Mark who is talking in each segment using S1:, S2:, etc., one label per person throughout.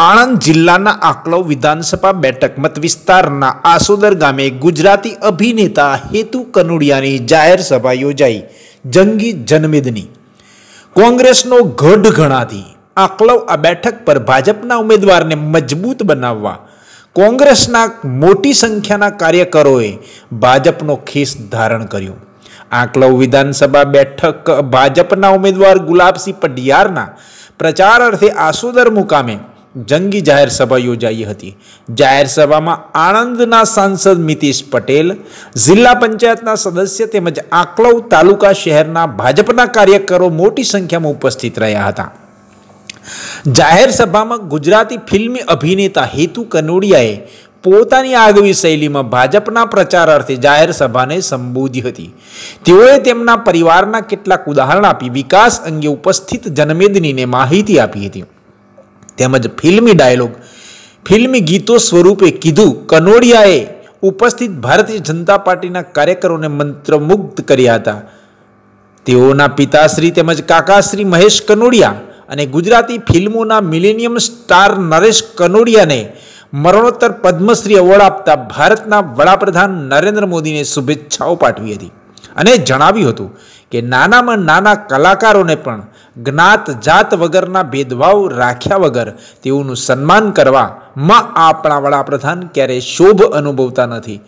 S1: આણંદ જિલ્લાના આકલવ વિધાનસભા બેઠક મત વિસ્તારના આસોદર ગામે ગુજરાતી અભિનેતા હેતુ કનુડિયાની જાહેર સભા યોજાઈ જંગી જનમેદની. કોંગ્રેસનો ગઢ ગણાતી. આકલવ આ બેઠક પર ભાજપના ઉમેદવારને મજબૂત બનાવવા. કોંગ્રેસના મોટી સંખ્યાના કાર્યકરોએ ભાજપનો ખેસ ધારણ કર્યો. આકલવ વિધાનસભા બેઠક ભાજપના ઉમેદવાર ગુલાબસિંહ પડિયારના પ્રચાર અર્થે આસોદર મુકામે જંગી જાહેર સભા યોજાઈ હતી. જાહેર સભામાં આણંદના સાંસદ મિતેશ પટેલ, જિલ્લા પંચાયતના સદસ્ય તેમજ આકલવ તાલુકા શહેરના ભાજપના કાર્યકરો મોટી સંખ્યામાં ઉપસ્થિત રહ્યા હતા. જાહેર સભામાં ગુજરાતી ફિલ્મી અભિનેતા હેતુ કનોડિયાએ પોતાની આગવી શૈલીમાં ભાજપના પ્રચાર અર્થે જાહેર સભાને સંબોધી હતી. તેઓએ તેમના પરિવારના કેટલાક ઉદાહરણ આપી વિકાસ અંગે ઉપસ્થિત જનમેદનીને માહિતી આપી હતી. તેમજ ફિલ્મી ડાયલોગ. ફિલ્મી ગીતો સ્વરૂપે કીધું, કનોડિયાએ ઉપસ્થિત ભારતીય જનતા પાર્ટીના કાર્યકરોને મંત્રમુગ્ધ કર્યા હતા. તેઓના પિતાશ્રી તેમજ કાકાશ્રી મહેશ કનોડિયા અને ગુજરાતી ફિલ્મોના મિલેનિયમ સ્ટાર નરેશ કનોડિયાને મરણોત્તર પદ્મશ્રી એવોર્ડ આપતા ભારતના વડાપ્રધાન નરેન્દ્ર મોદીને શુભેચ્છાઓ પાઠવી હતી. અને જણાવ્યું હતું કે નાનામાં નાના કલાકારોને પણ જ્ઞાત જાત વગરના ભેદભાવ રાખ્યા વગર તેઓનું સન્માન કરવામાં આપણા વડાપ્રધાન ક્યારેય શોભ અનુભવતા નથી.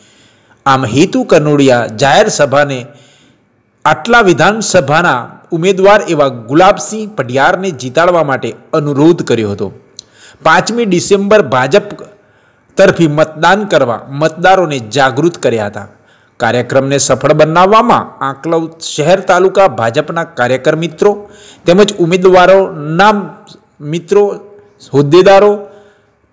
S1: આમ હેતુ કનોડિયા જાહેર સભાને આટલા વિધાનસભાના ઉમેદવાર એવા ગુલાબસિંહ પઢિયારને જીતાડવા માટે અનુરોધ કર્યો હતો. પાંચમી ડિસેમ્બર ભાજપ તરફી મતદાન કરવા મતદારોને જાગૃત કર્યા હતા. કાર્યક્રમને સફળ બનાવવામાં આંકલવ શહેર તાલુકા ભાજપના કાર્યકર મિત્રો તેમજ ઉમેદવારોના મિત્રો, હોદ્દેદારો,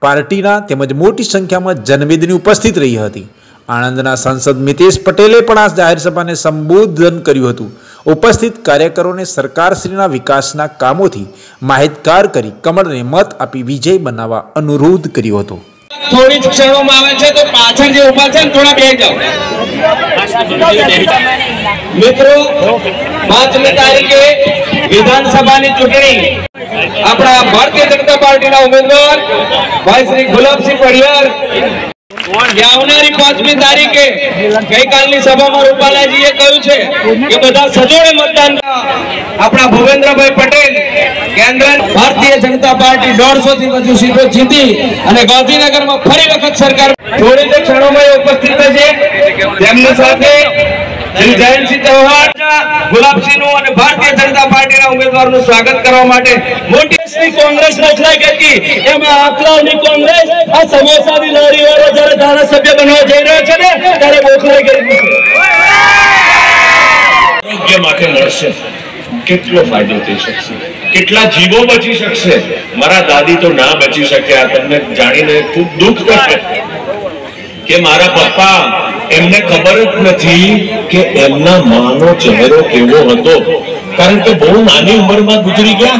S1: પાર્ટીના તેમજ મોટી સંખ્યામાં જનમેદની ઉપસ્થિત રહી હતી. આણંદના સાંસદ મિતેશ પટેલે પણ આ જાહેર સભાને સંબોધન કર્યું હતું. ઉપસ્થિત કાર્યકરોને સરકારશ્રીના વિકાસના કામોથી માહિતગાર કરી કમળને મત આપી વિજય બનાવવા અનુરોધ કર્યો હતો.
S2: થોડી જ ક્ષણોમાં આવે છે તો પાછળ જે ઊભા છે ને થોડા બે જાઓ. મિત્રો, પાંચમી તારીખે વિધાનસભાની ચૂંટણી. આપણા ભારતીય જનતા પાર્ટીના ઉમેદવાર ભાઈ શ્રી ગુલાબસિંહ પડિયાર આવનારી પાંચમી તારીખે ગઈકાલની સભામાં રૂપાલાજીએ કહ્યું છે કે બધા સજોડે મતદાન આપણા ભુવેન્દ્રભાઈ પટેલ, કેન્દ્ર ભારતીય જનતા પાર્ટી દોઢસો થી વધુ સીટો જીતી અને ગાંધીનગરમાં ફરી વખત સરકાર થોડી જ ક્ષણોમાં ઉપસ્થિત છે તેમની સાથે
S3: આ
S4: કેટલો ફાયદો થઈ શકશે? કેટલા જીવો બચી શકશે? મારા દાદી તો ના બચી શક્યા, તમને જાણીને ખૂબ દુઃખ થશે કે મારા પપ્પા એમને ખબર જ નથી કે એમના માનો ચહેરો કેવો હતો. કારણ કે બહુ નાની ઉંમરમાં ગુજરી ગયા.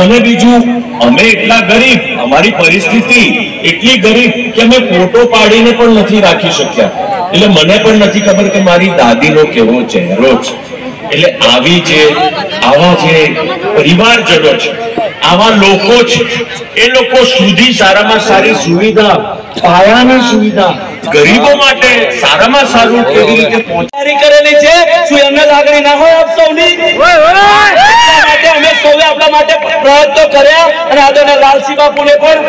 S4: અને બીજું, અમે એટલા ગરીબ, અમારી પરિસ્થિતિ એટલી ગરીબ કે અમે ફોટો પાડીને પણ નથી રાખી શક્યા. એટલે મને પણ નથી ખબર કે મારી દાદીનો કેવો ચહેરો છે. એટલે આવી જે, આવા જે પરિવારજનો છે, આવા લોકો છે, એ લોકો સુધી સારામાં સારી સુવિધા, પાયાની સુવિધા ગરીબો માટે સારામાં સારું કેવી રીતે
S3: પહોંચાડી કરેલી છે શું એમને લાગણી ના હોય આપ સૌની? માટે અમે સૌએ આપણા માટે પ્રયત્નો કર્યા અને આદરણીય લાલસિંહ બાપુને પણ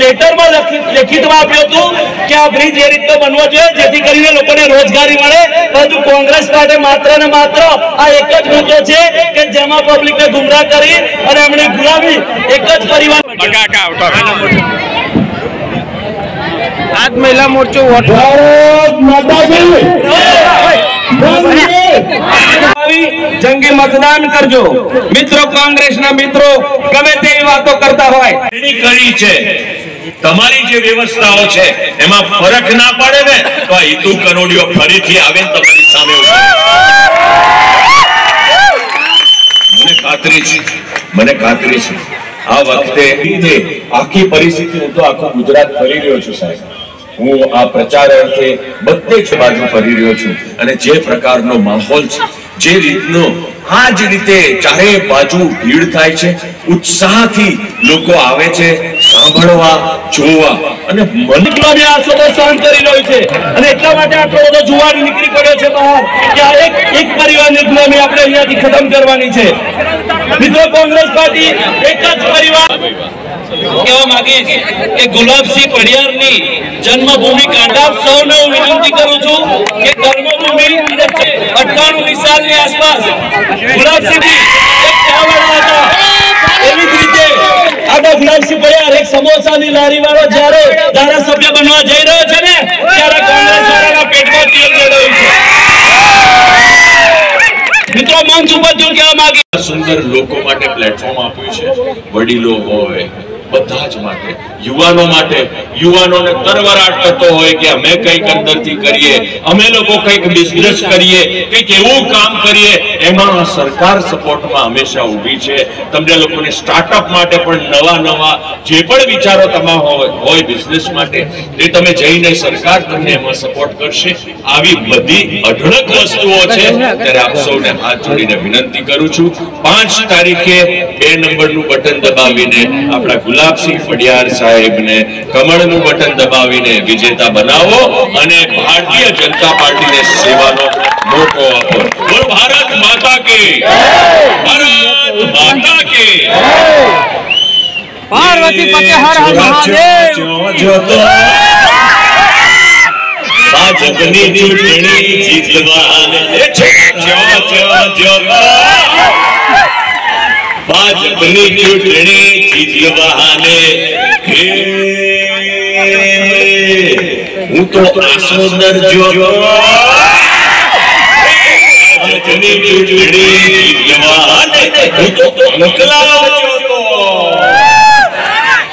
S3: લેટરમાં લેખિતમાં આપ્યું હતું કે આ બ્રિજ એ રીતનો બનવો જોઈએ જેથી કરીને લોકોને રોજગારી મળે. પરંતુ કોંગ્રેસ માટે માત્ર ને માત્ર આ એક જ મુદ્દો છે કે જેમાં પબ્લિકને ગુમરાહ કરી અને એમણે ગુલામી એક જ પરિવાર
S5: આજ મહિલા મોરચો વોટ
S2: જંગી મતદાન કરજો. મિત્રો કોંગ્રેસના મિત્રો ગમે તેવી વાતો કરતા હોય.
S4: એની કરી છે. તમારી જે વ્યવસ્થાઓ છે એમાં ફરક ના પડે ને તો આ હિતુ કરોડિયો ફરીથી આવે તમારી સામે મને ખાતરી છે. મને ખાતરી છે. આ વખતે આખી પરિસ્થિતિ હું તો આખું ગુજરાત ફરી રહ્યો છું સાહેબ. હું આ પ્રચાર અર્થે બધે જ બાજુ ફરી રહ્યો છું અને જે પ્રકારનો માહોલ છે, જે રીતનો આ જ રીતે ચારે બાજુ ભીડ થાય છે, ઉત્સાહથી લોકો આવે છે, સાંભળવા, જોવા. અને
S3: મનમાં આ સમય સહન કરી રહ્યો છે. અને એટલા માટે આટલો બધો જુવાન નીકળી પડ્યો છે બહાર, કે આ એક એક પરિવારની ગુલામી આપણે અહીંયાથી ખતમ કરવાની છે. મિત્રો, કોંગ્રેસ પાર્ટી એક જ પરિવાર કહેવા માંગીશ કે ગુલાબસિંહ પડિયારની જન્મભૂમિ કાંડા સૌને હું વિનંતી કરું છું કે કર્મભૂમિ અઠ્ઠાણું સાલની આસપાસ ગુલાબસિંહ બનવા જઈ રહ્યો છે ને, ત્યારે મિત્રો મંચ
S4: વડીલો હોય બધા જ માટે, યુવાનો માટે, યુવાનોને તરવરાટ કરતો હોય કે અમે કંઈક અંદરથી કરીએ, અમે લોકો કંઈક બિઝનેસ કરીએ, કંઈક એવું કામ કરીએ, એમાં સરકાર સપોર્ટમાં હંમેશા ઊભી છે. તમને લોકોને સ્ટાર્ટઅપ માટે પણ નવા નવા જે પણ વિચારો તમા હોય હોય બિઝનેસ માટે, તે તમે જઈને સરકાર તમને એમાં સપોર્ટ કરશે. આવી બધી અઢળક વસ્તુઓ છે, ત્યારે આપ સૌને હાથ જોડીને વિનંતી કરું છું. પાંચ તારીખે બે નંબરનું બટન દબાવીને આપણા ગુલાબસિંહ પડિયાર સાહેબને કમળનું બટન દબાવીને વિજેતા બનાવો અને ભારતીય જનતા પાર્ટીને સેવાનો મોકો આપો. બોલો ભારત માતા કે. ભારત માતા કે.
S5: પાર્વતી પતે હર હર મહાદેવ.
S4: ભાજપની ચૂંટણી જીતવાને. જો જો જો ભાજપની ચૂંટણી જીતવાને હે હું તો આસોદર જોતો ભાજપની ચૂંટણી જીતવાને હું તો અંકલા જોતો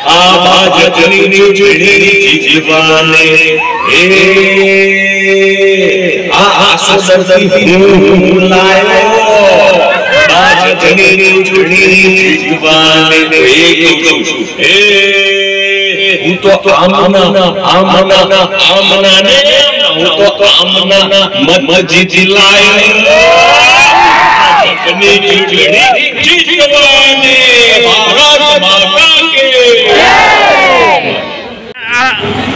S4: આ ભાજપની ચૂંટણી જીતવાને હે આ આસોદરથી હું લાયો ભાજપની ચૂંટણી જીતવાને એક કહું છું. હે હું તો આમના આમના આમના ને હું તો આમના મત જીતી લાયો ભાજપની ચૂંટણી જીતવાને ભારત માતા કે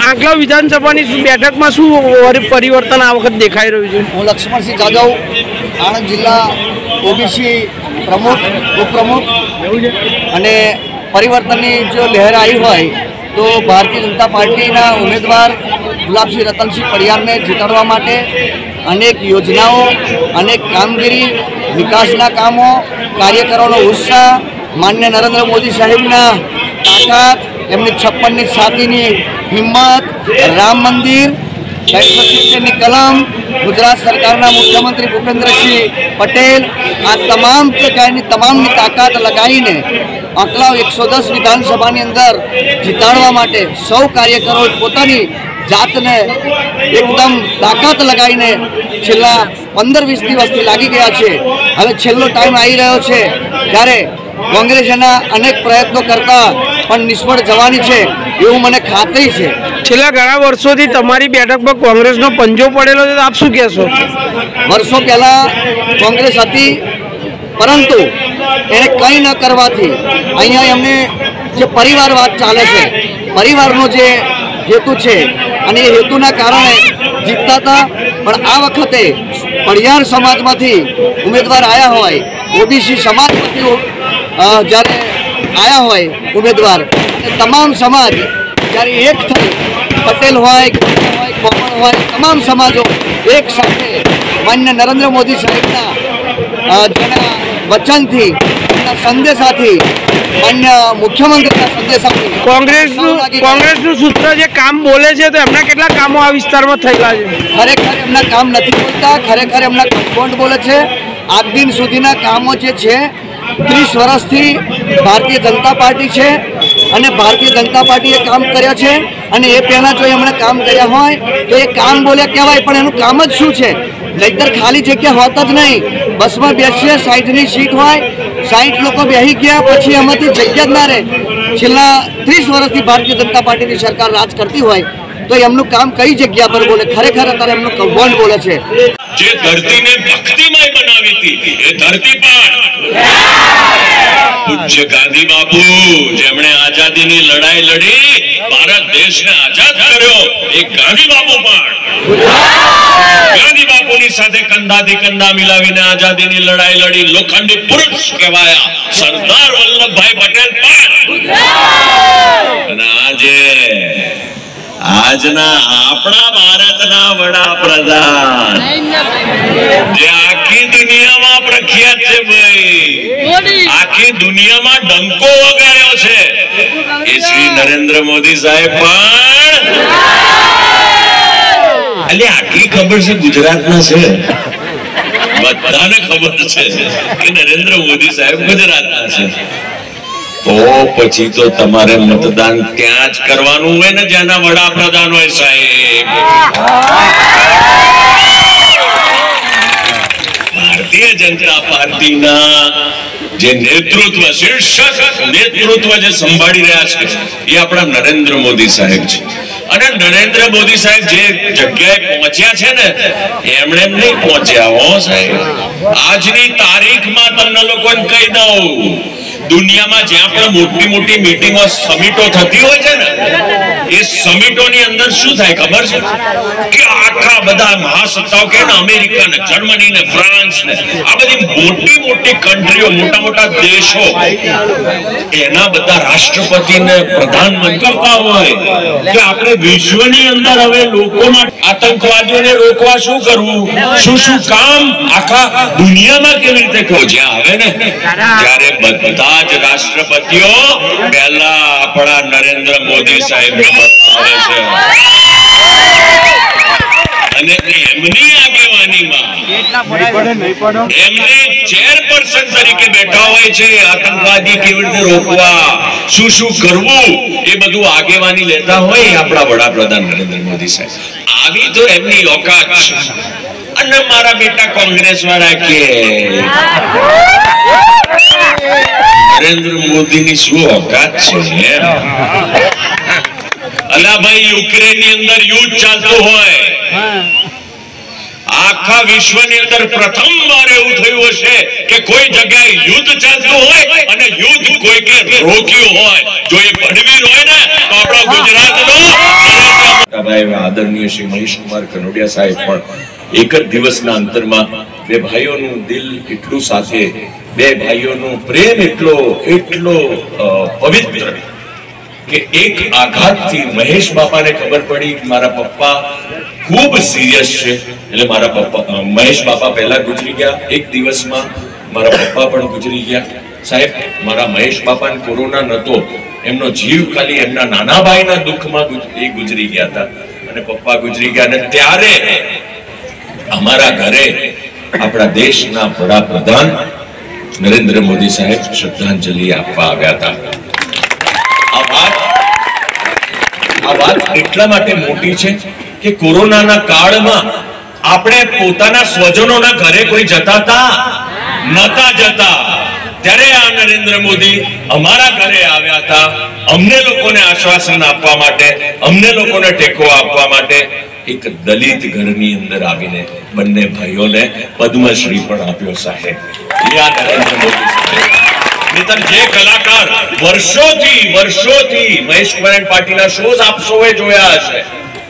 S5: આગલા વિધાનસભાની શું બેઠકમાં શું પરિવર્તન આ વખત દેખાઈ રહ્યું છે?
S6: હું લક્ષ્મણસિંહ જાદવ આણંદ જિલ્લા ઓબીસી પ્રમુખ ઉપપ્રમુખ અને પરિવર્તનની જો લહેર આવી હોય તો ભારતીય જનતા પાર્ટીના ઉમેદવાર ગુલાબસિંહ રતનસિંહ પડિયારને જીતાડવા માટે અનેક યોજનાઓ અનેક કામગીરી વિકાસના કામો કાર્યકરોનો ઉત્સાહ માન્ય નરેન્દ્ર મોદી સાહેબના તાકાત એમની છપ્પનની છાતીની હિંમત રામ મંદિર એકસો સિત્તેરની કલમ, ગુજરાત સરકારના મુખ્યમંત્રી ભૂપેન્દ્રસિંહ પટેલ આ તમામ પ્રકારની તમામની તાકાત લગાવીને આંકલાવ એકસો દસ વિધાનસભાની અંદર જીતાડવા માટે સૌ કાર્યકરો પોતાની જાતને એકદમ તાકાત લગાવીને છેલ્લા પંદર વીસ દિવસથી લાગી ગયા છે. હવે છેલ્લો ટાઈમ આવી રહ્યો છે. ત્યારે કોંગ્રેસના અનેક પ્રયત્નો કરતા પણ નિષ્ફળ જવાની છે એવું મને ખાતરી છે.
S5: છેલ્લા ઘણા વર્ષોથી તમારી બેઠક પર કોંગ્રેસનો પંજો પડેલો છે તો આપ શું કહેશો?
S6: વર્ષો પહેલાં કોંગ્રેસ હતી પરંતુ એને કંઈ ન કરવાથી અહીંયા એમને જે પરિવારવાદ ચાલે છે પરિવારનો જે હેતુ છે અને એ હેતુના કારણે જીતતા હતા પણ આ વખતે પડિયાર સમાજમાંથી ઉમેદવાર આવ્યા હોય ઓબીસી સમાજમાંથી જ્યારે આવ્યા હોય ઉમેદવાર. તમામ સમાજ જ્યારે એક થઈ પટેલ હોય હોય કોમણ હોય તમામ સમાજો એક સાથે માન્ય નરેન્દ્ર મોદી સાહેબના જેના વચનથી સંદેશાથી માન્ય મુખ્યમંત્રીના સંદેશાથી
S5: કોંગ્રેસનું કોંગ્રેસનું સૂત્ર જે કામ બોલે છે તો એમના કેટલા કામો આ વિસ્તારમાં થયેલા છે?
S6: ખરેખર એમના કામ નથી બોલતા ખરેખર એમના કમ્પાઉન્ડ બોલે છે. આજ દિન સુધીના કામો જે છે ત્રીસ વર્ષથી ભારતીય જનતા પાર્ટી છે અને ભારતીય જનતા પાર્ટીએ કામ કર્યા છે અને એ પહેલાં જો એમણે કામ કર્યા હોય, તો એ કામ બોલ્યા કહેવાય, પણ એનું કામ જ શું છે? નહીતર ખાલી જગ્યા હોત જ નહીં. બસમાં બેસીએ સાઠની સીટ હોય સાઠ લોકો બેસી ગયા, પછી એમાંથી જગ્યા જ ના રહે. છેલ્લા ત્રીસ વર્ષથી ભારતીય જનતા પાર્ટીની સરકાર રાજ કરતી હોય તો એમનું કામ કઈ જગ્યા પર બોલે? ખરેખર અત્યારે એમનું કૌભાંડ બોલે છે.
S4: જે ધરતીને ભક્તિમય બનાવી હતી, એ ધરતી પણ પૂજ્ય ગાંધી બાપુ, જેમણે આઝાદીની લડાઈ લડી, ભારત દેશને આઝાદ કર્યો, એ ગાંધી બાપુ પણ. ગાંધી બાપુની સાથે કંધાથી કંધા મિલાવીને આઝાદીની લડાઈ લડી, લોખંડી પુરુષ કહેવાયા, સરદાર વલ્લભભાઈ પટેલ પણ. અને આજે આજના આપણા ભારતના વડાપ્રધાન. જે આખી દુનિયામાં પ્રખ્યાત છે ભાઈ. આખી દુનિયામાં ડંકો વગાડ્યો છે. એ શ્રી નરેન્દ્ર મોદી સાહેબ પણ. એટલે આટલી ખબર છે ગુજરાતના છે? બધાને ખબર છે કે નરેન્દ્ર મોદી સાહેબ ગુજરાતના છે. તો પછી તો તમારે મતદાન ત્યાં જ કરવાનું હોય ને, જ્યાંના વડાપ્રધાન હોય સાહેબ. ભારતીય જનતા પાર્ટીના જે નેતૃત્વ શીર્ષક નેતૃત્વ જે સંભાળી રહ્યા છે, એ આપણા નરેન્દ્ર મોદી સાહેબ છે. અને નરેન્દ્ર મોદી સાહેબ જે જગ્યાએ પહોંચ્યા છે ને, એમણે એમ નહીં પહોંચ્યા, હો સાહેબ. આજની તારીખમાં તમને લોકોને કહી દઉં, દુનિયામાં જ્યાં પણ મોટી મોટી મીટિંગો સમિટો થતી હોય છે ને, એ સમિટોની અંદર શું થાય ખબર છે? કે આખા બધા મહાસત્તાઓ કે ને અમેરિકા ને જર્મની ને ફ્રાન્સ ને આ બધી મોટી મોટી કન્ટ્રીઓ મોટા મોટા દેશો, એના બધા રાષ્ટ્રપતિ ને પ્રધાનમંત્રી હોય. કે આપણે વિશ્વની અંદર હવે લોકોમાં આતંકવાદીઓને રોકવા શું કરવું? શું શું કામ આખા દુનિયામાં કેવી રીતે ખોજ્યા જ્યાં આવે ને? ત્યારે બધા જ રાષ્ટ્રપતિઓ પહેલા આપણા નરેન્દ્ર મોદી સાહેબ આવે છે. અને એમની આગેવાનીમાં એમને ચેરપર્સન તરીકે બેઠા હોય છે, આતંકવાદી કેવી રીતે રોકવા? શું શું કરવું? એ બધું આગેવાની લેતા હોય આપણા વડાપ્રધાન નરેન્દ્ર મોદી સાહેબ. આવી તો એમની ઓકાત છે. અને મારા બેટા કોંગ્રેસ વાળા કે, નરેન્દ્ર મોદીની શું ઓકાત છે અલા ભાઈ યુક્રેનની અંદર યુદ્ધ ચાલતું હોય. આખા વિશ્વની અંદર પ્રથમ વાર એવું થયું હશે કે કોઈ જગ્યાએ યુદ્ધ ચાલતું હોય અને યુદ્ધ કોઈકે રોક્યું હોય. જો એ ભડવીર હોય ને, તો આપણો ગુજરાતનો આદરણીય શ્રી મહેશ કુમાર કનોડિયા સાહેબ પણ એક જ દિવસના અંતરમાં બે ભાઈઓનું દિલ એટલું સાથે, બે ભાઈઓનો પ્રેમ એટલો એટલો પવિત્ર કે એક આઘાતથી મહેશ બાપાને ખબર પડી કે મારા પપ્પા ખૂબ સિરિયસ છે. એટલે મારા પપ્પા મહેશ બાપા પહેલા ગુજરી ગયા. એક દિવસમાં મારા પપ્પા પણ ગુજરી ગયા. સાહેબ, મારા મહેશ બાપાને કોરોના નતો. એમનો જીવ ખાલી એમના નાના ભાઈના દુઃખમાં એ ગુજરી ગયા હતા. અને પપ્પા ગુજરી ગયા અને ત્યારે અમારા ઘરે આપણા દેશના વડાપ્રધાન નરેન્દ્ર મોદી સાહેબ શ્રદ્ધાંજલિ આપવા આવ્યા હતા આ વાત આ વાત એટલા માટે મોટી છે કે કોરોનાના કાળમાં આપણે પોતાના સ્વજનોના ઘરે કોઈ જતા હતા નતા જતા. ત્યારે આ નરેન્દ્ર મોદી અમારા ઘરે આવ્યા હતા અમને લોકોને આશ્વાસન આપવા માટે, અમને લોકોને ટેકો આપવા માટે એક દલિત ઘરની અંદર આવીને બંને ભાઈઓને પદ્મશ્રી પણ આપ્યો સાહેબ. નરેન્દ્ર મોદી સાહેબ. નહીંતર જે કલાકાર વર્ષોથી વર્ષોથી મહેશ કુમાર પાટીલના શોઝ આપ સૌએ જોયા હશે.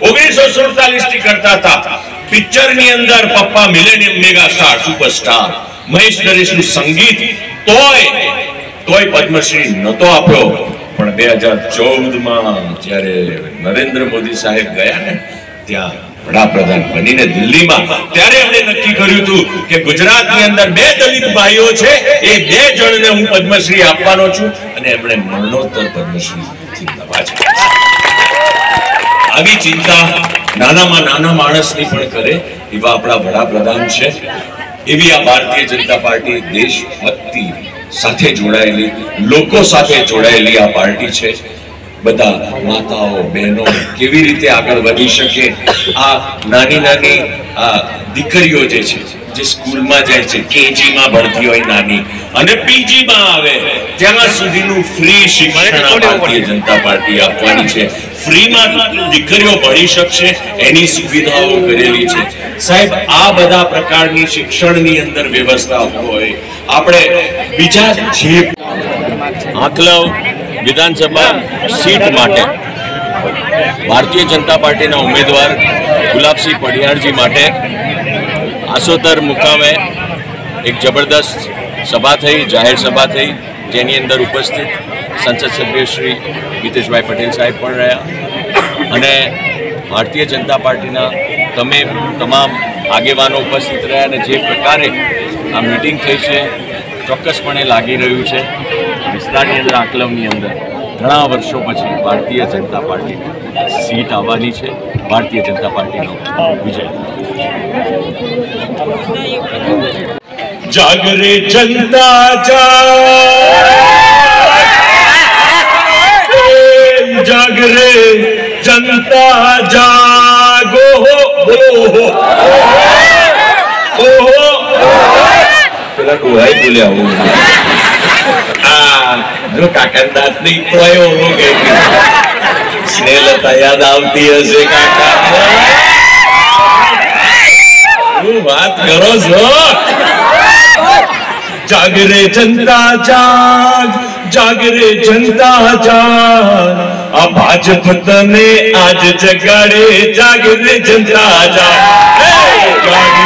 S4: ઓગણીસો સુડતાલીસથી કરતા હતા. પિક્ચરની અંદર પપ્પા millennium mega star superstar Mahesh નરેશનું સંગીત તોય તોય પદ્મશ્રી નતો આપ્યો. પણ બે હજાર ચૌદમાં જ્યારે નરેન્દ્ર મોદી સાહેબ ગયા ને, ત્યાં વડાપ્રધાન બનીને દિલ્હીમાં, ત્યારે એમણે નક્કી કર્યું હતું કે ગુજરાતની અંદર બે દલિત ભાઈઓ છે, એ બે જણને હું પદ્મશ્રી આપવાનો છું. અને એમણે મરણોત્તર પદ્મશ્રી આવી ચિંતા નાનામાં નાના માણસની પણ કરે એવા આપણા વડાપ્રધાન છે. એવી આ ભારતીય જનતા પાર્ટી દેશભક્તિ સાથે જોડાયેલી, લોકો સાથે જોડાયેલી આ પાર્ટી છે. બધા માતાઓ બહેનો કેવી રીતે આગળ વધી શકે? આ નાની નાની દીકરીઓ જે છે જે સ્કૂલમાં જાય છે કેજી માં ભણતી હોય નાની અને પીજી માં આવે ત્યાં સુધીનું ફ્રી શિક્ષણ ભારતીય જનતા પાર્ટી આપવાની છે. ફ્રીમાં દીકરીઓ ભણી શકશે એની સુવિધાઓ કરેલી છે. સાહેબ આ બધા પ્રકારની શિક્ષણની અંદર વ્યવસ્થા હોય આપણે બીજા જે
S7: આંકલવ વિધાનસભા સીટ માટે ભારતીય જનતા પાર્ટીના ઉમેદવાર ગુલાબસિંહ પડિયારજી માટે આસોતર મુકામે એક જબરદસ્ત સભા થઈ, જાહેર સભા થઈ, જેની અંદર ઉપસ્થિત સંસદ સભ્ય શ્રી ગીતેશભાઈ પટેલ સાહેબ પણ રહ્યા. અને ભારતીય જનતા પાર્ટીના તમે તમામ આગેવાનો ઉપસ્થિત રહ્યા અને જે પ્રકારે આ મિટિંગ થઈ છે ચોક્કસપણે લાગી રહ્યું છે. વિસ્તારની અંદર આકલવની અંદર ઘણા વર્ષો પછી ભારતીય જનતા પાર્ટી સીટ આવવાની છે. ભારતીય જનતા પાર્ટીનો વિજય.
S4: જાગરે જનતા જાગરે જનતા, જાગો ઓહો ઓહો. પેલા ડોહાઈ બોલ્યા હું જો કાકા દાંતની તો આવ્યો હું કે સ્નેહલતા યાદ આવતી હશે કાકા શું વાત કરો છો જાગરે જનતા જાગ જાગરે જનતા જાગ આ ભાજપ તને આજ જગાડે. જાગરે જનતા જાગ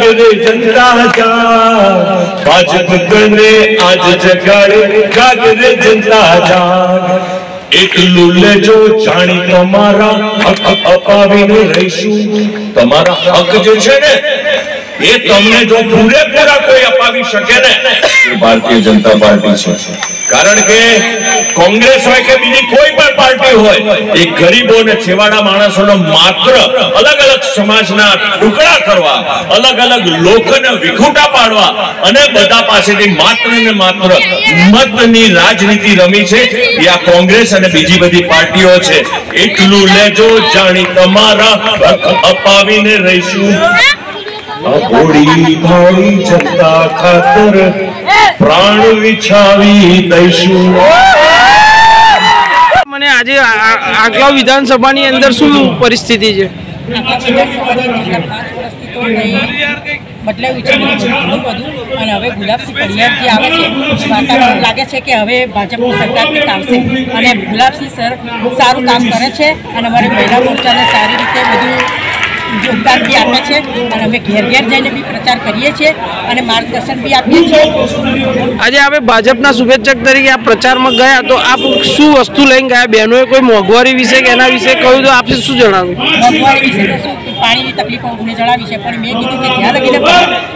S4: જાગરે જનતા જાગ ભાજપ તને આજ જગાડે જાગરે જનતા જાગ એટલું લેજો જાણી તમારા હક અપાવીને રહીશું તમારા હક જે છે ને એ તમને જો પૂરેપૂરા કોઈ અપાવી શકે ને એ ભારતીય જનતા પાર્ટી છે. કારણ કે કોંગ્રેસ હોય કે બીજી કોઈ પણ પાર્ટી હોય એ ગરીબો અને છેવાડા માણસોનો માત્ર અલગ અલગ સમાજના ટુકડા કરવા અલગ અલગ લોકોને વિખૂટા પાડવા અને બધા પાસેથી માત્ર ને માત્ર મતની રાજનીતિ રમી છે. એ આ કોંગ્રેસ અને બીજી બધી પાર્ટીઓ છે. એટલું લેજો જાણી તમારા અપાવીને રહીશું. હોળી ભાળી જનતા ખાતર પ્રાણ વિછાવી દઈશું.
S5: મને આજે આગલા વિધાનસભાની અંદર શું પરિસ્થિતિ છે?
S8: બદલાયું છે ઘણું બધું અને હવે ગુલાબસિંહ પડિયાર જે આવે છે વાતાવરણ લાગે છે કે હવે ભાજપની સરકાર આવશે અને ગુલાબસિંહ સર સારું કામ કરે છે અને અમારે મહિલા મોરચાને સારી રીતે બધું યોગદાન બી આપે છે અને અમે ઘેર ઘેર જઈને બી પ્રચાર કરીએ છીએ અને માર્ગદર્શન બી આપીએ છીએ.
S5: આજે આપણે ભાજપના શુભેચ્છક તરીકે આ પ્રચારમાં ગયા તો આપ શું વસ્તુ લઈને ગયા? બહેનોએ કોઈ મોંઘવારી વિશે કે એના વિશે કહ્યું તો આપને શું જણાવ્યું?
S8: મોંઘવારી વિશે શું? પાણીની તકલીફો અમને જણાવી છે. પણ મેં કીધું કે જ્યાં લગીને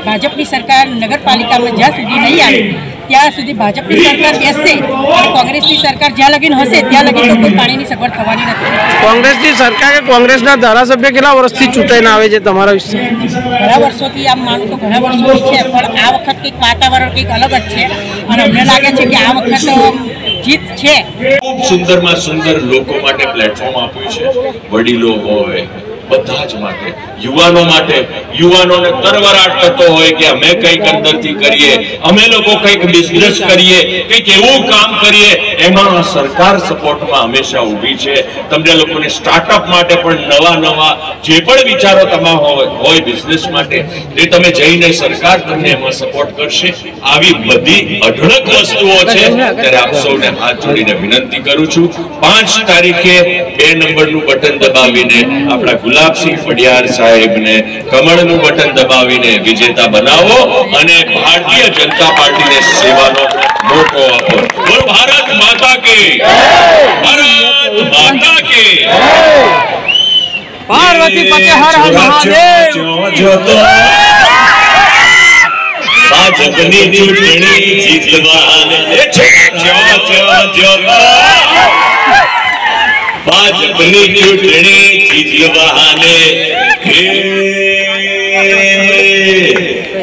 S8: ભાજપની સરકાર નગરપાલિકામાં જ્યાં સુધી નહીં આવે ત્યાં સુધી ભાજપની સરકાર બેસશે અને કોંગ્રેસની સરકાર જ્યાં લગીન હશે ત્યાં લગીન લોકો કોઈ પાણીની સગવડ થવાની નથી.
S5: કોંગ્રેસની સરકાર કે કોંગ્રેસના ધારાસભ્ય કેટલા વર્ષથી ચૂંટાઈને આવે છે તમારા વિશે?
S8: ઘણા વર્ષોથી આમ માનું તો ઘણા વર્ષોથી છે પણ આ વખત કંઈક વાતાવરણ કંઈક અલગ જ છે. અને અમને લાગે છે કે આ વખત જીત છે.
S4: ખૂબ સુંદરમાં સુંદર લોકો માટે પ્લેટફોર્મ આપ્યું છે. વડીલો હોય બધા જ માટે, યુવાનો માટે, યુવાનોને તરવરાટ કરતો હોય કે અમે કંઈક અંદરથી કરીએ, અમે લોકો કંઈક બિઝનેસ કરીએ, કંઈક એવું કામ કરીએ એમાં સરકાર સપોર્ટમાં હંમેશા ઊભી છે. તમને લોકોને સ્ટાર્ટઅપ માટે પણ નવા નવા જે પણ વિચારો તમા હોય બિઝનેસ માટે, તે તમે જઈને સરકાર તમને એમાં સપોર્ટ કરશે. આવી બધી અઢળક વસ્તુઓ છે, ત્યારે આપ સૌને હાથ જોડીને વિનંતી કરું છું. પાંચ તારીખે બે નંબરનું બટન દબાવીને આપણા ગુલાબસિંહ પડિયાર સાહેબને કમળનું બટન દબાવીને વિજેતા બનાવો અને ભારતીય જનતા પાર્ટીને સેવાનો મોકો આપો. ભારત માતા કે ભારત માતા કે
S5: પાર્વતી પતે હર હર મહાદેવ
S4: ભાજપની ચૂંટણી જીતવાને છે જ્યો જ્યો જ્યો ભાજપની ચૂંટણી જીતવાને હે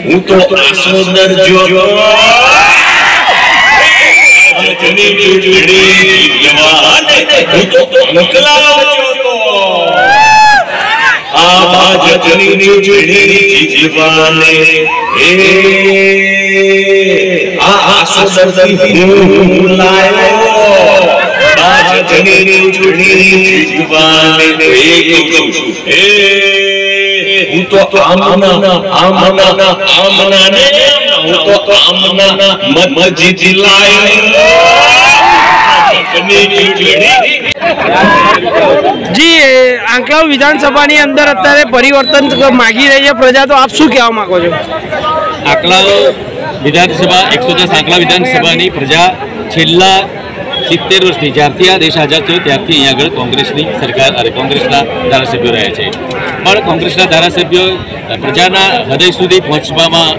S4: હું તો આસોદર જો ભાજપની ચૂંટણી જીતવાને હું તો મોકલાવ જોતો આ ભાજપની ચૂંટણી જીતવાને હે આ આસોદરથી હું તો આમના
S5: જી આંકલાવ વિધાનસભાની અંદર અત્યારે પરિવર્તન માગી રહી છે. પ્રજા, તો આપ શું કહેવા માંગો છો?
S7: આંકલાવ વિધાનસભા, એકસો દસ આંકલા વિધાનસભાની પ્રજા છેલ્લા સિત્તેર વર્ષથી, જ્યારથી આ દેશ આઝાદ થયો, ત્યારથી અહીંયા આગળ કોંગ્રેસની સરકાર અને કોંગ્રેસના ધારાસભ્યો રહ્યા છે. પણ કોંગ્રેસના ધારાસભ્યો પ્રજાના હૃદય સુધી પહોંચવામાં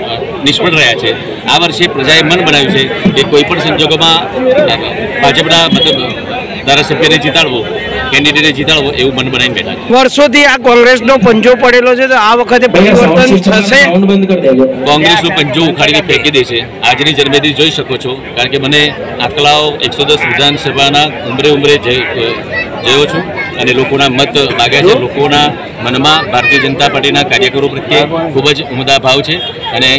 S7: નિષ્ફળ રહ્યા છે. આ વર્ષે પ્રજાએ મન બનાવ્યું છે કે કોઈ પણ સંજોગોમાં ભાજપના મતલબ ધારાસભ્યને જીતાડવો કેન્ડિડેટને જીતાડવો એવું મન બનાવીને બેઠા છે.
S5: વર્ષોથી આ કોંગ્રેસનો પંજો પડેલો છે તો આ વખતે પરિવર્તન થશે?
S7: કોંગ્રેસનો પંજો ઉખાડીને ફેંકી દેશે. આજની જન્મેદી જોઈ શકો છો કારણ કે મને આકલાઓ એકસો દસ વિધાનસભાના ઉંમરે ઉંમરે જયો છું અને લોકોના મત માગ્યા છે. લોકોના મનમાં ભારતીય જનતા પાર્ટીના કાર્યકરો પ્રત્યે ખૂબ જ ઉમદા ભાવ છે અને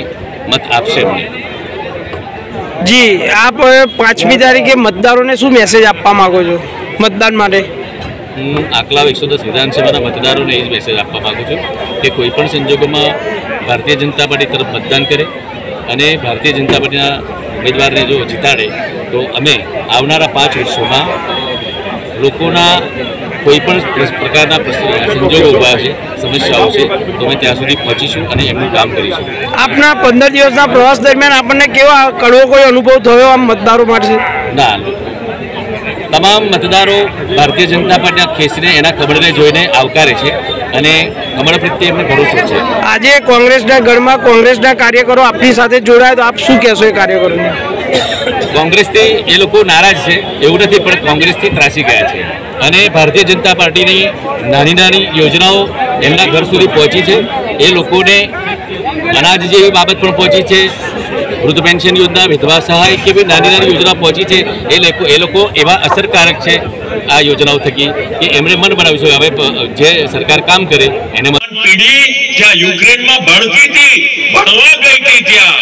S7: મત આપશે અમને
S5: જી આપ પાંચમી તારીખે મતદારોને શું મેસેજ આપવા માંગો છો મતદાન માટે?
S7: હું આકલાવ એકસો દસ વિધાનસભાના મતદારોને એ જ મેસેજ આપવા માગું છું કે કોઈ પણ સંજોગોમાં ભારતીય જનતા પાર્ટી તરફ મતદાન કરે અને ભારતીય જનતા પાર્ટીના ઉમેદવારને જો જીતાડે તો અમે આવનારા પાંચ વર્ષોમાં લોકોના કોઈ પણ પ્રકારના સંજોગો ઊભા છે સમસ્યાઓ છે તો અમે ત્યાં સુધી પહોંચીશું અને એમનું કામ કરીશું.
S5: આપના પંદર દિવસના પ્રવાસ દરમિયાન આપણને કેવા કડવો કોઈ અનુભવ થયો આમ મતદારો માટે?
S7: ના તમામ મતદારો ભારતીય જનતા પાર્ટીના ખેસને એના કમળને જોઈને આવકારે છે અને કમળ પ્રત્યે એમને ભરોસો છે.
S5: આજે કોંગ્રેસના ગઢમાં કોંગ્રેસના કાર્યકરો આપની સાથે જોડાય તો આપ શું કહેશો એ કાર્યકરોને?
S7: કોંગ્રેસથી એ લોકો નારાજ છે એવું નથી પણ કોંગ્રેસથી ત્રાસી ગયા છે. અને ભારતીય જનતા પાર્ટીની નાની નાની યોજનાઓ એમના ઘર સુધી પહોંચી છે. એ લોકોને અનાજ જેવી બાબત પણ પહોંચી છે. વૃદ્ધ પેન્શન યોજના, વિધવા સહાય કે બી નાની નાની યોજના પહોંચી છે. એ લોકો એ લોકો એવા અસરકારક છે આ યોજનાઓ થકી કે એમણે મન બનાવ્યું છે હવે જે સરકાર કામ કરે, એને
S4: પીઢી જ્યાં યુક્રેનમાં ભણતી હતી ભણવા ગઈ હતી ત્યાં.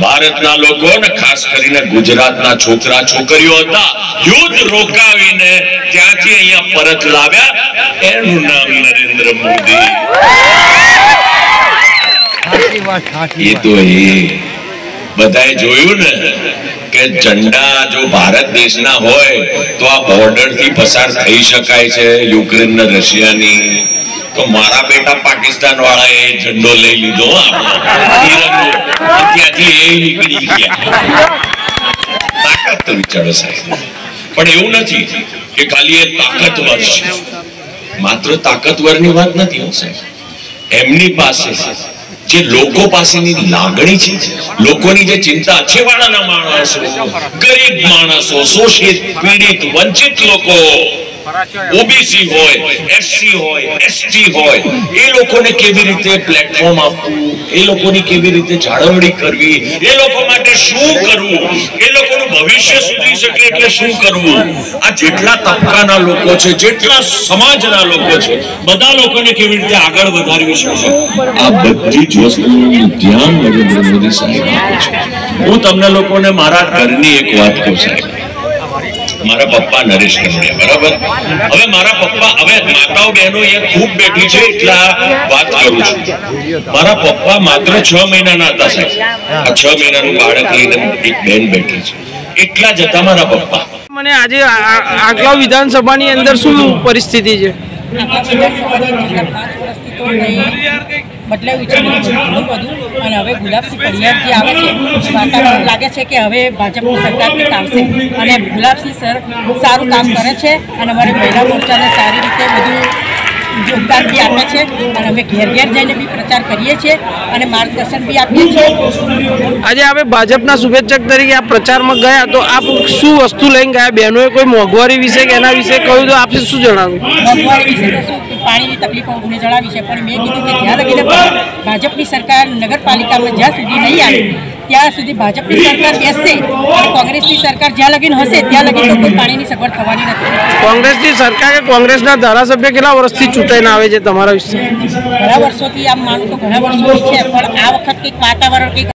S4: ભારતના લોકો ને ખાસ કરીને ગુજરાતના છોકરા છોકરીઓ હતા યુદ્ધ રોકાવીને ત્યાંથી અહીંયા પરત લાવ્યા. એનું નામ નરેન્દ્ર મોદી. એ તો એ. બધાએ જોયું ને કે ઝંડા જો ભારત દેશના હોય તો આ બોર્ડરથી પસાર થઈ શકાય છે યુક્રેન ને રશિયાની. તો મારા બેટા પાકિસ્તાન વાળા એ ઝંડો લઈ લીધો. ત્યાંથી એ નીકળી ગયા. તો વિચારો સાહેબ. પણ એવું નથી કે ખાલી એ તાકતવર છે. માત્ર તાકતવરની વાત નથી એમની પાસે જે લોકો પાસેની લાગણી છે, લોકોની જે ચિંતા છેવાડાના માણસો, ગરીબ માણસો, શોષિત, પીડિત, વંચિત લોકો ઓબીસી હોય એસસી હોય એસટી હોય, એ લોકોને કેવી રીતે પ્લેટફોર્મ આપવું? એ લોકોની કેવી રીતે જાળવણી કરવી? એ લોકો માટે શું કરવું? એ લોકોનું ભવિષ્ય સુધરી શકે એટલે શું કરવું? આ જેટલા તબકાના લોકો છે, જેટલા સમાજના લોકો છે, બધા લોકોને કેવી રીતે આગળ વધારવી શકે આ બધી જ વસ્તુનું ધ્યાન નરેન્દ્ર મોદી સાહેબ આપે છે. હું તમને લોકોને મારા ઘરની એક વાત કહું સાહેબ. મારા પપ્પા નરેશ કનોડિયા બરાબર? હવે મારા પપ્પા હવે માતાઓ બહેનો અહીંયા ખૂબ બેઠી છે એટલે વાત કરું છું. મારા પપ્પા માત્ર છ મહિનાના હતા સાહેબ. આ છ મહિનાનું બાળક લઈને એક બેન બેઠી છે. એટલા જ હતા મારા પપ્પા.
S5: મને આજે આ- આ- વિધાનસભાની અંદર શું પરિસ્થિતિ છે?
S8: બદલાયું છે ઘણું બધું. અને હવે ગુલાબસિંહ પરિયાર જે આવે છે, વાતાવરણ લાગે છે કે હવે ભાજપની સરકાર કંઈક આવશે. અને ગુલાબસિંહ સર સારું કામ કરે છે. અને અમારે મહિલા મોરચાને સારી રીતે બધું યોગદાન બી આપે છે અને અમે ઘેર ઘેર જઈને બી પ્રચાર કરીએ છીએ અને માર્ગદર્શન બી આપીએ છીએ.
S5: આજે આપણે ભાજપના શુભેચ્છક તરીકે આ પ્રચારમાં ગયા તો આપ શું વસ્તુ લઈને ગયા? બહેનોએ કોઈ મોંઘવારી વિશે કે એના વિશે કહ્યું તો આપણે શું જણાવ્યું?
S8: મોંઘવારી વિશે તો શું? પાણીની તકલીફો અમને જણાવી છે પણ મેં કીધું કે જ્યાં લગીને ભાજપની સરકાર નગરપાલિકામાં જ્યાં સુધી નહીં આવી ત્યાં સુધી ભાજપની સરકાર બેસશે અને કોંગ્રેસની સરકાર જ્યાં લગીન હશે ત્યાં લગીન લોકો કોઈ પાણીની સગવડ થવાની નથી.
S5: કોંગ્રેસની સરકાર કે કોંગ્રેસના ધારાસભ્ય કેટલા વર્ષથી ચૂંટાઈને આવે છે તમારા વિશે?
S8: ઘણા વર્ષોથી આમ માનું તો ઘણા વર્ષોથી છે પણ આ વખત કંઈક વાતાવરણ કંઈક